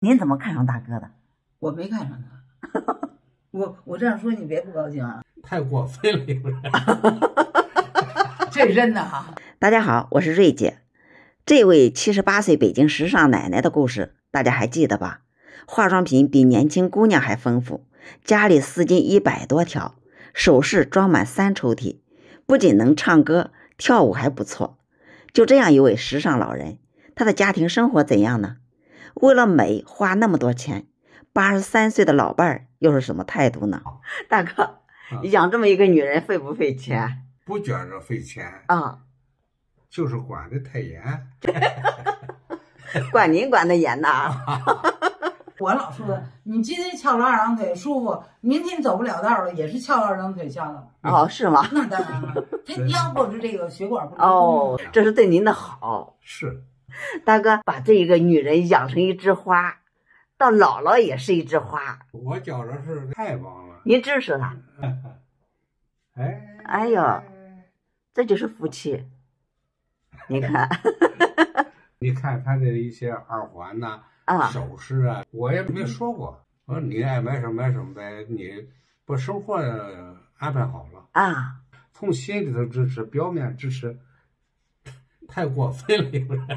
您怎么看上大哥的？我没看上他，我我这样说你别不高兴啊，太过分了，有点。这是真的哈。大家好，我是瑞姐。这位七十八岁北京时尚奶奶的故事，大家还记得吧？化妆品比年轻姑娘还丰富，家里丝巾一百多条，首饰装满三抽屉，不仅能唱歌跳舞还不错。就这样一位时尚老人，他的家庭生活怎样呢？为了美花那么多钱，八十三岁的老伴儿又是什么态度呢？大哥，养这么一个女人费不费钱不觉着费钱，啊？就是管的太严。管您管的严呐！我老说你今天翘了二郎腿舒服，明天走不了道了也是翘二郎腿翘的。哦，是吗？那当然了，他腰或者这个血管不哦，这是对您的好，是，大哥把这一个女人养成一枝花，到老了也是一枝花，我觉着是太棒了。您支持她，哎，哎呦这就是夫妻。你看你看他的一些耳环呐、啊，首饰啊，我也没说过。我说你爱买什么买什么呗，你把生活安排好了，啊，从心里头支持，表面支持，太过分了，有点。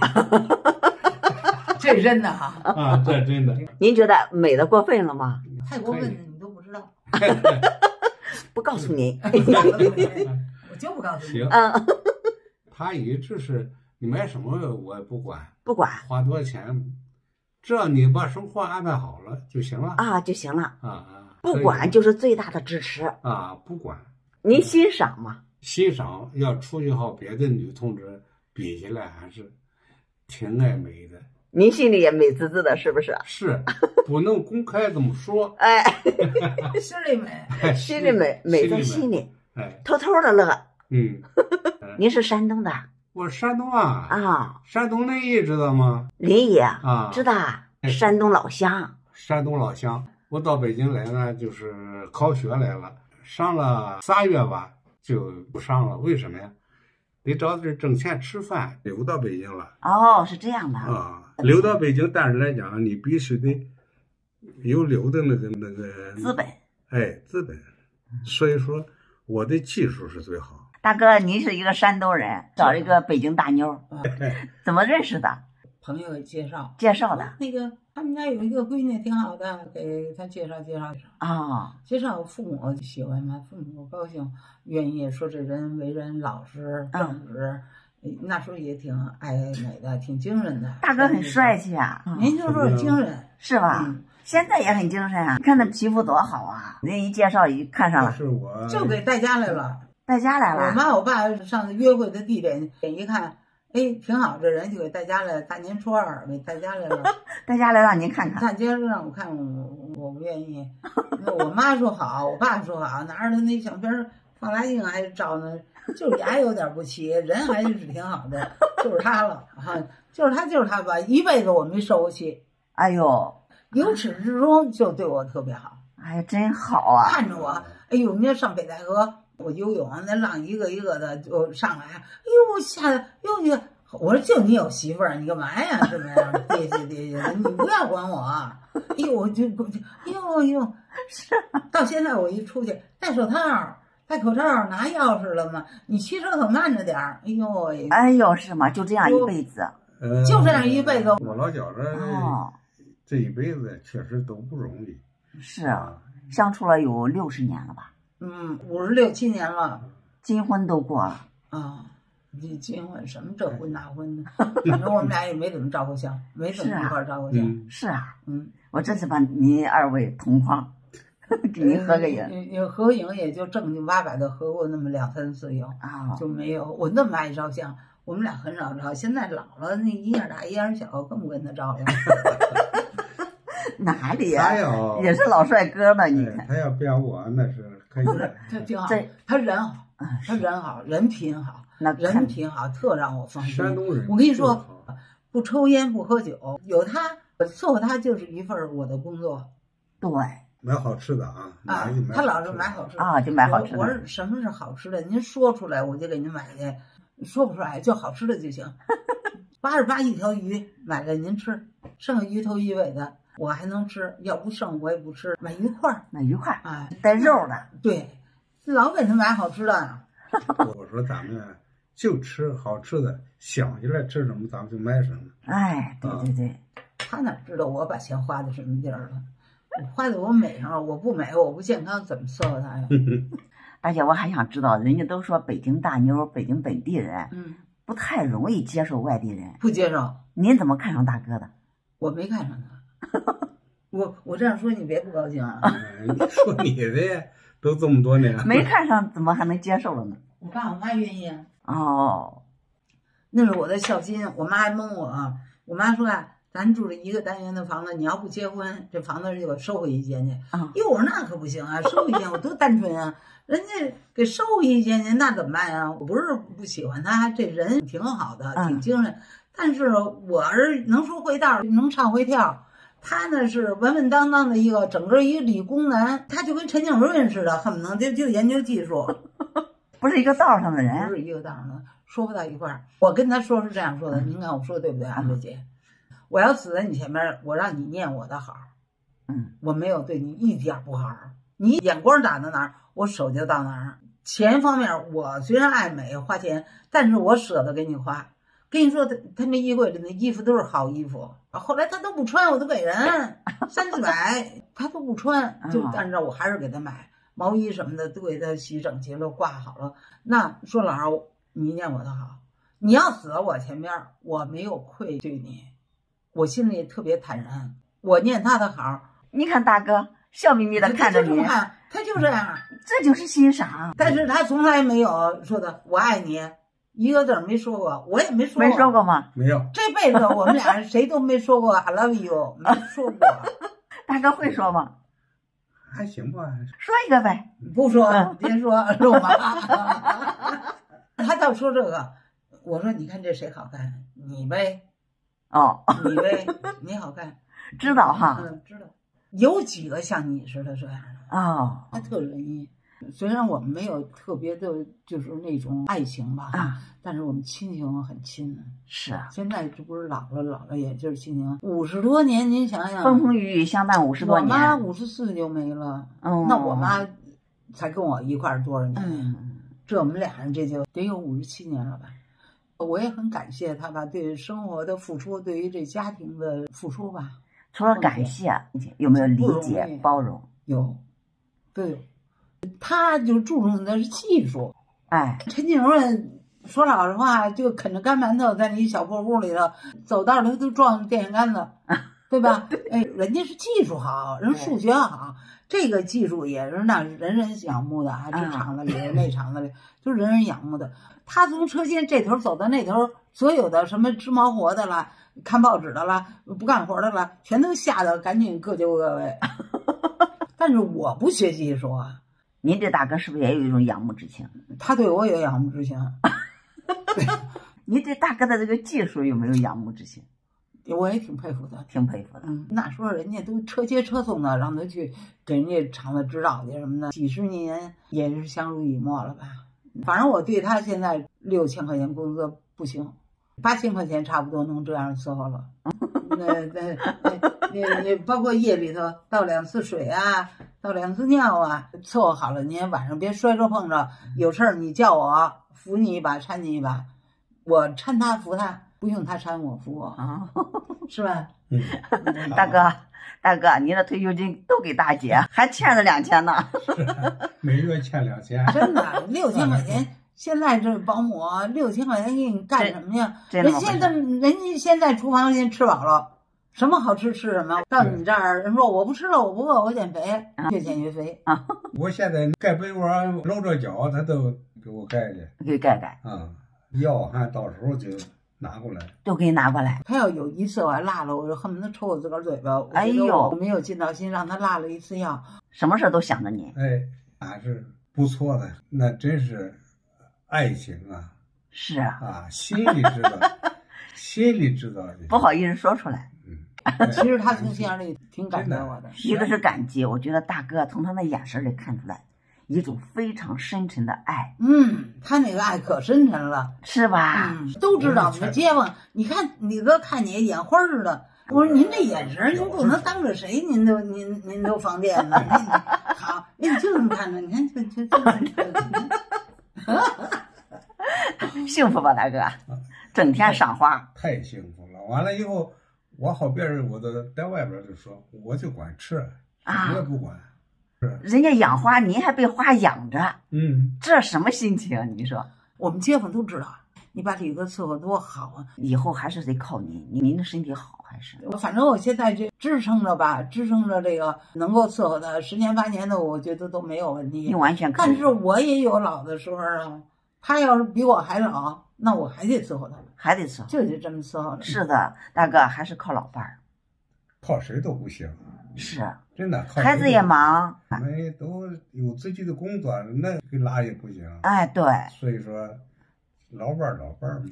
这是真的哈。啊，这真的。您觉得美的过分了吗？太过分了，你都不知道。不告诉您，我就不告诉你行。嗯，他一直是你买什么我也不管，不管花多少钱，只要你把生活安排好了就行了。啊就行了，啊啊，不管就是最大的支持。啊，不管您欣赏吗？欣赏要出去和别的女同志比起来，还是挺爱美的。您心里也美滋滋的，是不是？是不能公开这么说，哎，心里美。心里美，美在心里。哎，偷偷的乐。嗯，您是山东的我山东啊，啊？山东临沂知道吗？临沂啊，知道，山东老乡。山东老乡。我到北京来呢，就是考学来了，上了仨月吧，就不上了。为什么呀？得找地儿挣钱吃饭，留到北京了哦，是这样的。啊。留到北京，但是来讲，你必须得有留的那个那个资本。哎，资本。所以说，我的技术是最好。大哥，您是一个山东人，找一个北京大妞，怎么认识的？朋友给介绍，介绍的那个他们家有一个闺女挺好的，给他介绍介绍介绍。哦，介绍父母喜欢嘛，父母高兴，愿意说这人为人老实正直，那时候也挺爱美的，挺精神的。大哥很帅，气啊，年轻时候精神是吧？嗯现在也很精神啊，你看那皮肤多好啊！人一介绍一看上了，是我就给带家来了。带家来了我。妈我爸上次约会的地点一看，哎，挺好，这人就给带家来了。大年初二给带家来了。带家来让您看看。大街上让我看，我我不愿意。那我妈说好，我爸说好，拿着他那相片儿放大镜还照呢，就是牙有点不齐，人还是挺好的，就是他了哈，就是他就是他吧，一辈子我没受过气，哎呦，由始至终就对我特别好，哎呀，真好啊！看着我，哎呦，你要上北戴河，我游泳，那浪一个一个的就上来，哎呦，吓得哟哟。我说就你有媳妇儿，你干嘛呀？是不是？爹爹爹爹，你不要管我。哎呦，我就就哎呦哎呦，是到现在我一出去戴手套、戴口罩、拿钥匙了吗？你骑车可慢着点儿。哎呦喂，哎呦，是吗？就这样一辈子呃就这样一辈子我老觉着哦，这一辈子确实都不容易。是啊，相处了有六十年了吧？嗯，五十六七年了金婚都过了，啊。你结婚什么这婚那婚的，反正我们俩也没怎么照过相，没怎么一块儿照过相。嗯，是啊，嗯，我这次把您二位同框，给您合个影影。有合影也就正经八百的合过那么两三次影，啊，就没有。我那么爱照相，我们俩很少照。现在老了，那一样大一样小，更不跟他照了。哪里他呀？要也是老帅哥呢，你。他要变我那是可以。他挺好这，他人好，嗯，他人好，人品好，那人品好，特让我放心。山东人，我跟你说，不抽烟不喝酒，有他伺候他就是一份儿我的工作对买好吃的啊，啊。他老是买好吃的。啊，就买好吃我我的。说什么是好吃的？您说出来我就给您买去，说不出来就好吃的就行。八十八一条鱼买给您吃，剩下鱼头鱼尾的我还能吃，要不剩我也不吃，买鱼块儿。那一块儿哎，带肉的，对，老给他买好吃的。我说咱们就吃好吃的，想起来吃什么咱们就买什么。哎，对对对，他哪知道我把钱花在什么地儿了？我花在我美上了，我不美，我不健康，怎么伺候他呀？而且我还想知道，人家都说北京大妞，北京本地人嗯，不太容易接受外地人，不接受，您怎么看上大哥的？我没看上他。我我这样说你别不高兴啊！说你的都这么多年了，没看上，怎么还能接受了呢？我爸我妈愿意啊，哦，那是我的孝心。我妈还蒙我，我妈说啊，咱住了一个单元的房子，你要不结婚，这房子就给收回一间去。啊，哟，我说那可不行啊，收一间我多单纯啊！人家给收回一间去，那怎么办呀？我不是不喜欢他，这人挺好的，嗯挺精神，但是我儿能说会道，能唱会跳。他呢是稳稳当当的一个整个一个理工男，他就跟陈景润似的，恨不能就就研究技术，不是一个道上的人不，是一个道上的，说不到一块儿。我跟他说是这样说的，您看我说的对不对，安德姐？我要死在你前面，我让你念我的好，嗯，我没有对你一点儿不好，你眼光打到哪儿，我手就到哪儿。钱方面，我虽然爱美花钱，但是我舍得给你花。跟你说，他他那衣柜里那衣服都是好衣服，后来他都不穿，我都给人 三四百，他都不穿，就啊按照我还是给他买毛衣什么的，都给他洗整齐了，挂好了。那说老实话，你念我的好，你要死在我前边儿，我没有愧对你，我心里特别坦然。我念他的好，你看大哥笑眯眯的看着你他就这样。这就是欣赏，但是他从来没有说的“我爱你”，一个字儿没说过，我也没说过没说。过吗？没有，这辈子我们俩人谁都没说过 “I love you”，没说过，大哥会说吗？还行吧。说一个呗。不说，别说肉麻。他倒说这个，我说你看这谁好看？你呗，哦，你呗，你好看。知道哈。嗯，知道。有几个像你似的这样的？哦，他特仁义。虽然我们没有特别的，就是那种爱情吧，啊，但是我们亲情很亲。是啊，现在这不是老了，老了也就是亲情，五十多年，您想想，风风雨雨相伴五十多年我妈年。五十四就没了，哦，那我妈才跟我一块儿多少年？嗯，这我们俩人这就得有五十七年了吧。我也很感谢他吧，对生活的付出，对于这家庭的付出吧，除了感谢，有没有理解、包容？有，都有。她就注重的是技术，哎，陈景润说老实话，就啃着干馒头，在那小破屋里头，走道里都撞电线杆子，对吧？哎，人家是技术好，人数学好，这个技术也是那人人仰慕的啊！这啊厂子里、那厂子里，就人人仰慕的。他从车间这头走到那头，所有的什么织毛活的啦、看报纸的啦、不干活的啦，全都吓得赶紧各就各位。但是我不学技术啊，您这大哥是不是也有一种仰慕之情？他对我有仰慕之情。您对大哥的这个技术有没有仰慕之情？我也挺佩服的。挺佩服的。嗯，那时候人家都车接车送的，让他去给人家厂子指导去什么的，几十年也是相濡以沫了吧。反正我对他现在六千块钱工资不行，八千块钱差不多能这样伺候了。那那那那你包括夜里头倒两次水啊，倒两次尿啊，伺候好了，您晚上别摔着碰着，有事儿你叫我扶你一把，搀你一把，我搀他扶他，不用他搀我扶我，啊，是吧？嗯，大哥，大哥，您的退休金都给大姐，还欠着两千呢。每月欠两千，真的，六千块钱，现在这保姆六千块钱给你干什么呀？人现在在人家现在厨房先吃饱了，什么好吃吃什么。到你这儿，人说我不吃了，我不饿，我减肥，越减越肥啊。我现在盖被窝搂着脚，他都给我盖去给盖盖，啊。药还到时候就拿过来。都给你拿过来。他要有一次我还落了，我就恨不得抽我自个儿嘴巴。哎呦我没有尽到心，让他落了一次药。什么事都想着你。哎，还是不错的，那真是爱情啊是啊，啊，心里知道，心里知道的。不好意思说出来，嗯，其实他从心眼里 挺感激我的。一个是感激，我觉得大哥从他那眼神里看出来一种非常深沉的爱，嗯，他那个爱可深沉了。是吧？嗯，都知道我们街坊，你看李哥看你眼花似的，我说您这眼神，您不能当着谁您都您您都放电了。好，哎，你就这么看着，你看就就就。幸福吧，大哥，整天赏花。太幸福了。完了以后，我好别人我都在外边就说，我就管吃，啊我也不管。人家养花，您还被花养着，嗯，这什么心情？你说，我们街坊都知道，你把李哥伺候多好啊！以后还是得靠您，您您的身体好还是？我反正我现在就支撑着吧，支撑着这个能够伺候他十年八年的，我觉得都没有问题你。完全可以。但是我也有老的时候啊，他要是比我还老，那我还得伺候他，还得伺候。就得这么伺候着。是的，大哥还是靠老伴儿。靠谁都不行，是，真的。靠孩子也都忙。没都有自己的工作，那给拉也不行。哎，对，所以说，老伴儿老伴儿嘛，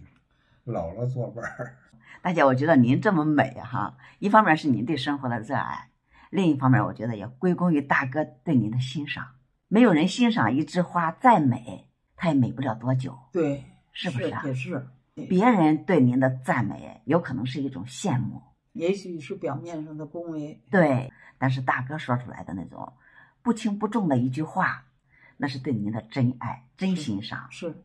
老了做伴儿。大姐，我觉得您这么美哈，一方面是您对生活的热爱，另一方面我觉得也归功于大哥对您的欣赏。没有人欣赏一枝花再美，它也美不了多久。对，是不是啊也是，别人对您的赞美，有可能是一种羡慕，也许是表面上的恭维。对。但是大哥说出来的那种不轻不重的一句话，那是对您的真爱、真欣赏，是，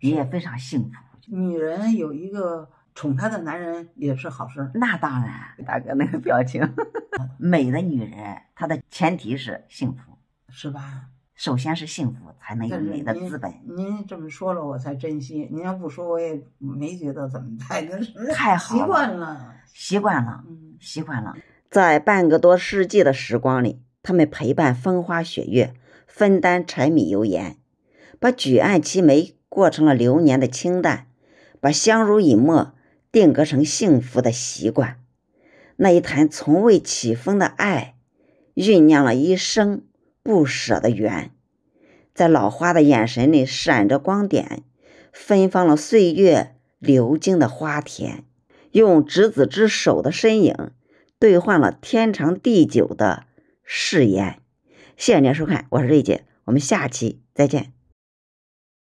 你也非常幸福。女人有一个宠她的男人也是好事。那当然，大哥那个表情，美的女人，她的前提是幸福，是吧？首先是幸福，才能有美的资本。您这么说了，我才珍惜。您要不说，我也没觉得怎么太那 是太好了习惯了。习惯了，嗯，习惯了。在半个多世纪的时光里，他们陪伴风花雪月，分担柴米油盐，把举案齐眉过成了流年的清淡，把相濡以沫定格成幸福的习惯。那一坛从未起风的爱，酝酿了一生不舍的缘，在老花的眼神里闪着光点，芬芳了岁月流经的花田，用执子之手的身影。兑换了天长地久的誓言。谢谢您收看，我是瑞姐，我们下期再见。